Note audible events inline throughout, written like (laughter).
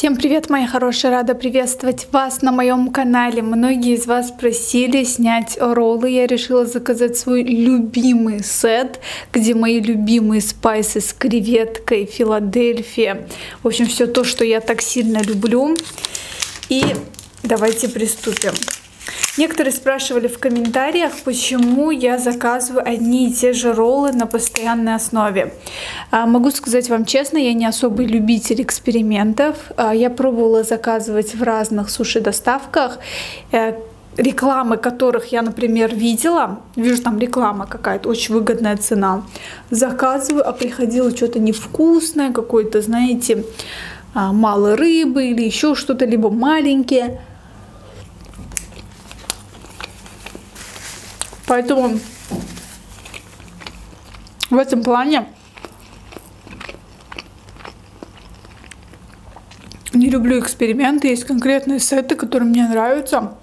Всем привет, мои хорошие! Рада приветствовать вас на моем канале. Многие из вас просили снять роллы. Я решила заказать свой любимый сет, где мои любимые спайсы с креветкой, Филадельфия. В общем, все то, что я так сильно люблю. И давайте приступим. Некоторые спрашивали в комментариях, почему я заказываю одни и те же роллы на постоянной основе. А, могу сказать вам честно, я не особый любитель экспериментов. А, я пробовала заказывать в разных суши-доставках э, рекламы которых я, например, видела, вижу там реклама какая-то, очень выгодная цена, заказываю, а приходило что-то невкусное, какое-то, знаете, а, мало рыбы или еще что-то, либо маленькие. Поэтому в этом плане не люблю эксперименты. Есть конкретные сеты, которые мне нравятся.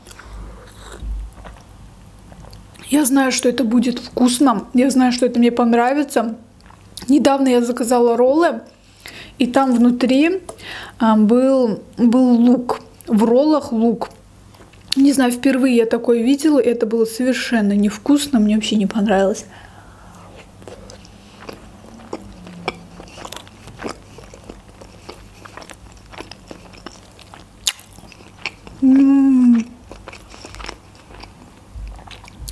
Я знаю, что это будет вкусно. Я знаю, что это мне понравится. Недавно я заказала роллы, и там внутри а, был, был лук. В роллах лук. Не знаю, впервые я такое видела, и это было совершенно невкусно, мне вообще не понравилось. М-м-м.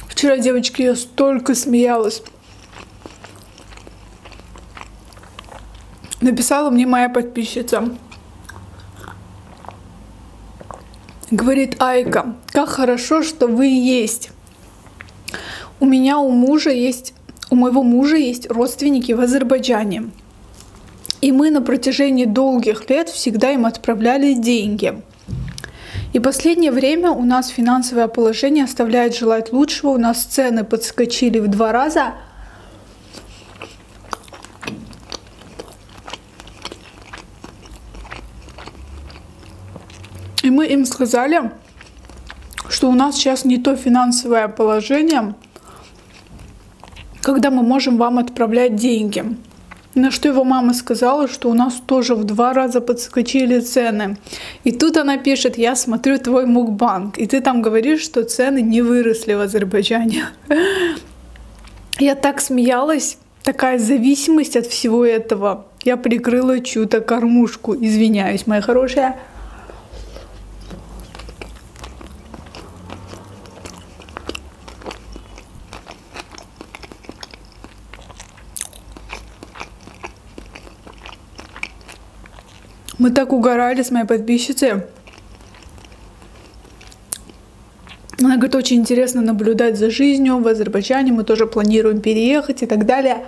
Вчера, девочки, я столько смеялась. Написала мне моя подписчица. Говорит Айка, как хорошо, что вы есть. У меня у мужа есть, у моего мужа есть родственники в Азербайджане. И мы на протяжении долгих лет всегда им отправляли деньги. И последнее время у нас финансовое положение оставляет желать лучшего. У нас цены подскочили в два раза – мы им сказали, что у нас сейчас не то финансовое положение, когда мы можем вам отправлять деньги. На что его мама сказала, что у нас тоже в два раза подскочили цены. И тут она пишет, я смотрю твой мукбанк, и ты там говоришь, что цены не выросли в Азербайджане. Я так смеялась, такая зависимость от всего этого. Я прикрыла чью-то кормушку, извиняюсь, моя хорошая. Мы так угорали с моей подписчицей. Она говорит, очень интересно наблюдать за жизнью в Азербайджане. Мы тоже планируем переехать и так далее.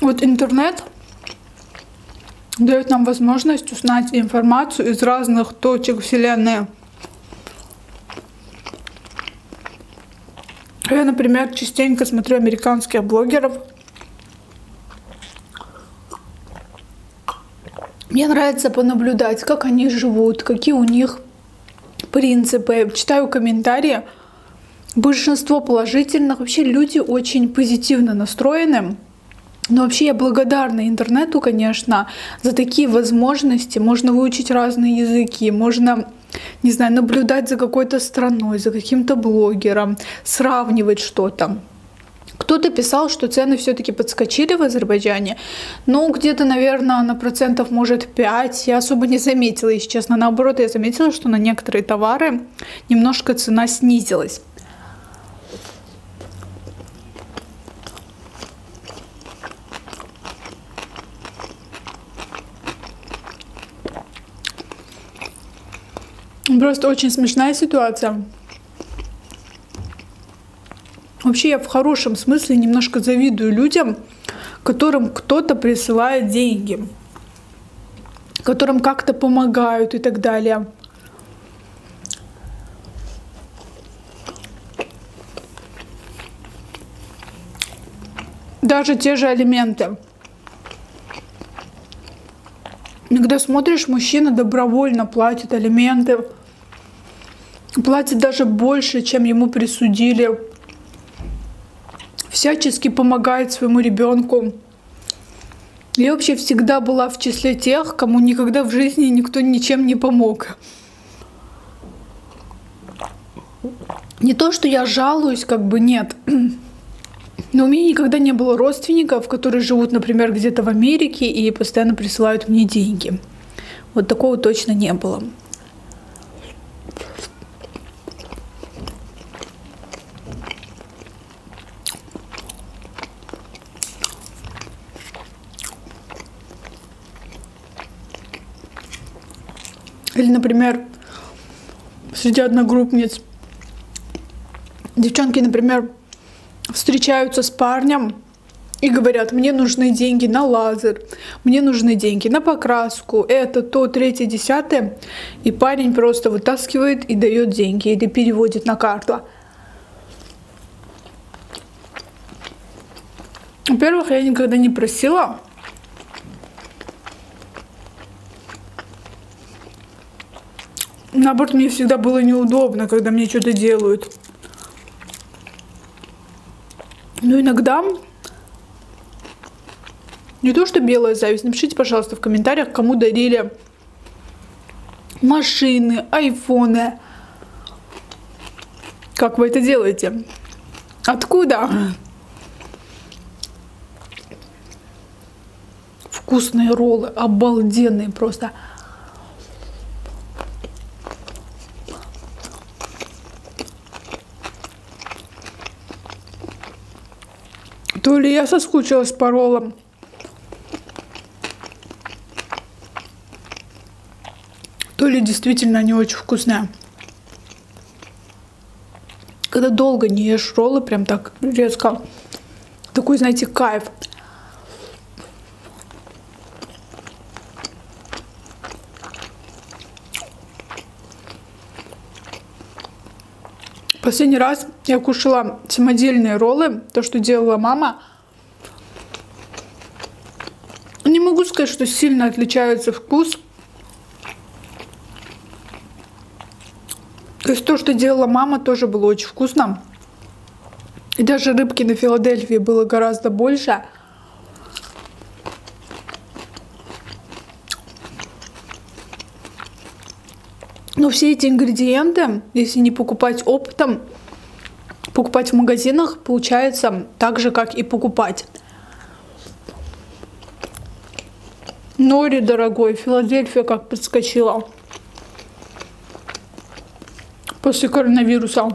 Вот интернет дает нам возможность узнать информацию из разных точек Вселенной. Я, например, частенько смотрю американских блогеров – Мне нравится понаблюдать, как они живут, какие у них принципы. Читаю комментарии. Большинство положительных. Вообще люди очень позитивно настроены. Но вообще я благодарна интернету, конечно, за такие возможности. Можно выучить разные языки, можно, не знаю, наблюдать за какой-то страной, за каким-то блогером, сравнивать что-то. Кто-то писал, что цены все-таки подскочили в Азербайджане. Ну, где-то, наверное, на процентов, может, 5. Я особо не заметила, если честно. Наоборот, я заметила, что на некоторые товары немножко цена снизилась. Просто очень смешная ситуация. Вообще я в хорошем смысле немножко завидую людям, которым кто-то присылает деньги, которым как-то помогают и так далее. Даже те же алименты. Иногда смотришь, мужчина добровольно платит алименты, платит даже больше, чем ему присудили всячески помогает своему ребенку. Я вообще всегда была в числе тех, кому никогда в жизни никто ничем не помог. Не то, что я жалуюсь, как бы нет. Но у меня никогда не было родственников, которые живут, например, где-то в Америке и постоянно присылают мне деньги. Вот такого точно не было. Или, например, среди одногруппниц девчонки, например, встречаются с парнем и говорят, мне нужны деньги на лазер, мне нужны деньги на покраску, это, то, третье, десятое. И парень просто вытаскивает и дает деньги или переводит на карту. Во-первых, я никогда не просила Наоборот, мне всегда было неудобно, когда мне что-то делают. Но иногда не то, что белая зависть. Напишите, пожалуйста, в комментариях, кому дарили машины, айфоны. Как вы это делаете? Откуда? Вкусные роллы, обалденные просто. То ли я соскучилась по роллам. То ли действительно они очень вкусные. Когда долго не ешь роллы, прям так резко. Такой, знаете, кайф. Последний раз я кушала самодельные роллы, то, что делала мама. Не могу сказать, что сильно отличается вкус. То есть то, что делала мама, тоже было очень вкусно. И даже рыбки на Филадельфии было гораздо больше. Но все эти ингредиенты, если не покупать оптом, покупать в магазинах, получается так же, как и покупать. Нори дорогой, Филадельфия как подскочила после коронавируса.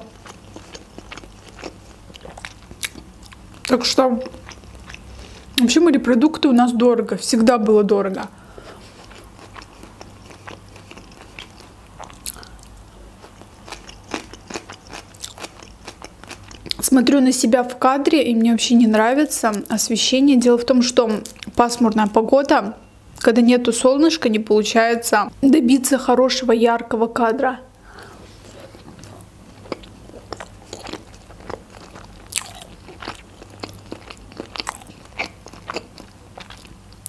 Так что вообще морепродукты у нас дорого, всегда было дорого. Смотрю на себя в кадре, и мне вообще не нравится освещение. Дело в том, что пасмурная погода, когда нету солнышка, не получается добиться хорошего яркого кадра.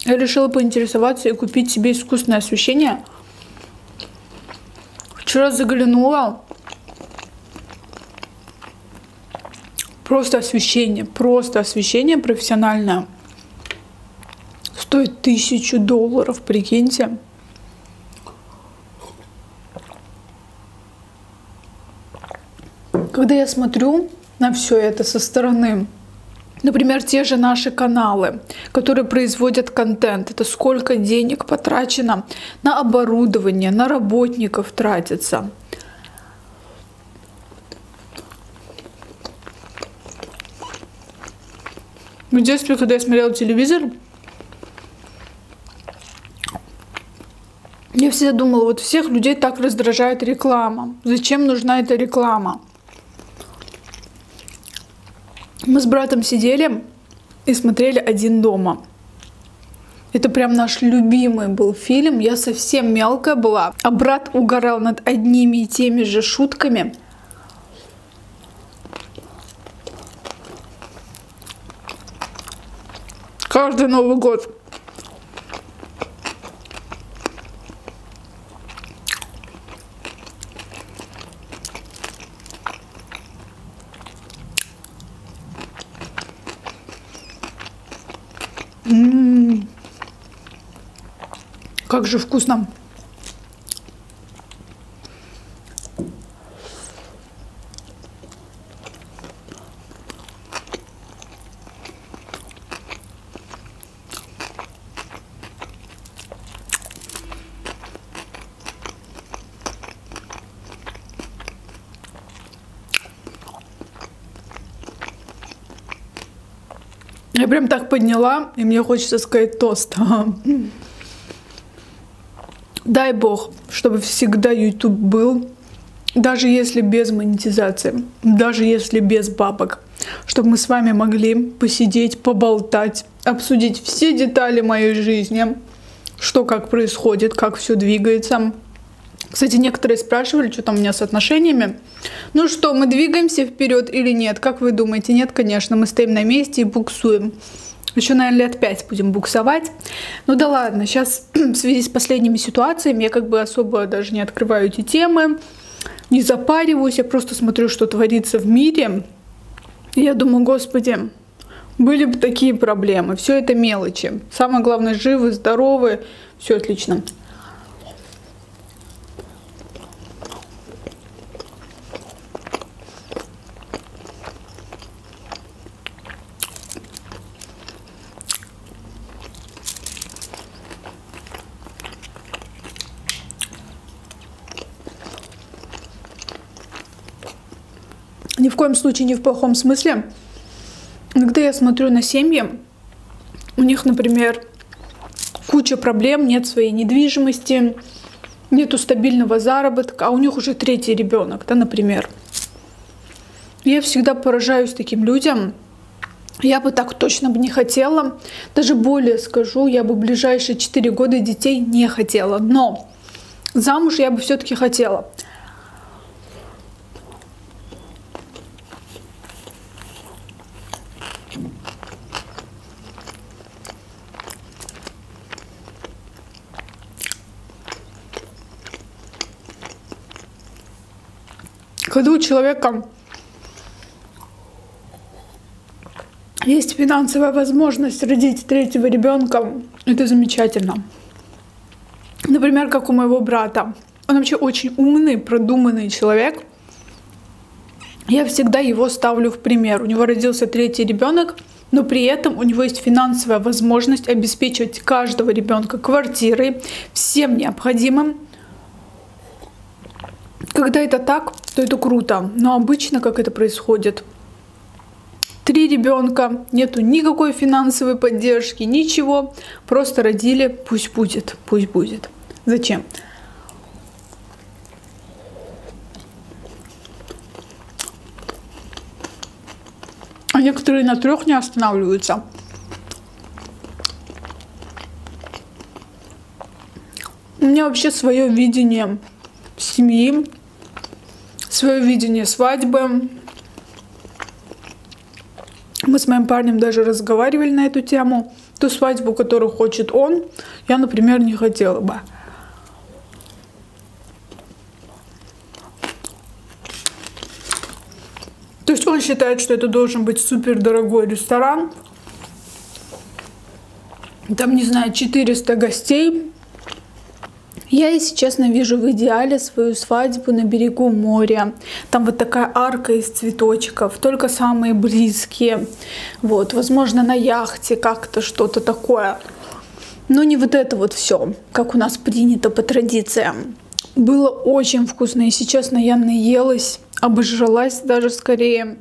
Я решила поинтересоваться и купить себе искусственное освещение. Вчера заглянула Просто освещение, просто освещение профессиональное. Стоит тысячу долларов, прикиньте. Когда я смотрю на все это со стороны, Например, те же наши каналы, которые производят контент. Это сколько денег потрачено на оборудование, на работников тратится. В детстве, когда я смотрела телевизор, я всегда думала, вот всех людей так раздражает реклама. Зачем нужна эта реклама? Мы с братом сидели и смотрели «Один дома». Это прям наш любимый был фильм. Я совсем мелкая была, а брат угорал над одними и теми же шутками. Каждый Новый год. М. Как же вкусно. Я прям так подняла, и мне хочется сказать тост. (laughs) Дай бог, чтобы всегда YouTube был, даже если без монетизации, даже если без бабок, чтобы мы с вами могли посидеть, поболтать, обсудить все детали моей жизни, что как происходит, как все двигается. Кстати, некоторые спрашивали, что там у меня с отношениями. Ну что, мы двигаемся вперед или нет? Как вы думаете? Нет, конечно, мы стоим на месте и буксуем. Еще, наверное, лет пять будем буксовать. Ну да ладно, сейчас (clears throat) в связи с последними ситуациями я как бы особо даже не открываю эти темы, не запариваюсь, я просто смотрю, что творится в мире. И я думаю, господи, были бы такие проблемы. Все это мелочи. Самое главное, живы, здоровы, все отлично. Ни в коем случае не в плохом смысле. Иногда я смотрю на семьи, у них, например, куча проблем, нет своей недвижимости, нету стабильного заработка, а у них уже третий ребенок, да, например. Я всегда поражаюсь таким людям. Я бы так точно бы не хотела. Даже более скажу, я бы ближайшие 4 года детей не хотела. Но замуж я бы все-таки хотела. Человека есть финансовая возможность родить третьего ребенка, это замечательно. Например, как у моего брата. Он вообще очень умный, продуманный человек. Я всегда его ставлю в пример. У него родился третий ребенок, но при этом у него есть финансовая возможность обеспечивать каждого ребенка квартирой, всем необходимым, когда это так, то это круто. Но обычно как это происходит? Три ребенка, нету никакой финансовой поддержки, ничего. Просто родили, пусть будет, пусть будет. Зачем? А некоторые на трех не останавливаются. У меня вообще свое видение семьи, свое видение свадьбы. Мы с моим парнем даже разговаривали на эту тему. Ту свадьбу, которую хочет он, я, например, не хотела бы. То есть он считает, что это должен быть супер дорогой ресторан. Там, не знаю, 400 гостей, я, если честно, вижу в идеале свою свадьбу на берегу моря. Там вот такая арка из цветочков, только самые близкие. Вот, возможно, на яхте как-то что-то такое. Но не вот это вот все, как у нас принято по традициям. Было очень вкусно, и сейчас я наелась, обожралась даже скорее.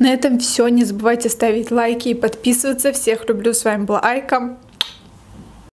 На этом все. Не забывайте ставить лайки и подписываться. Всех люблю. С вами была Айка.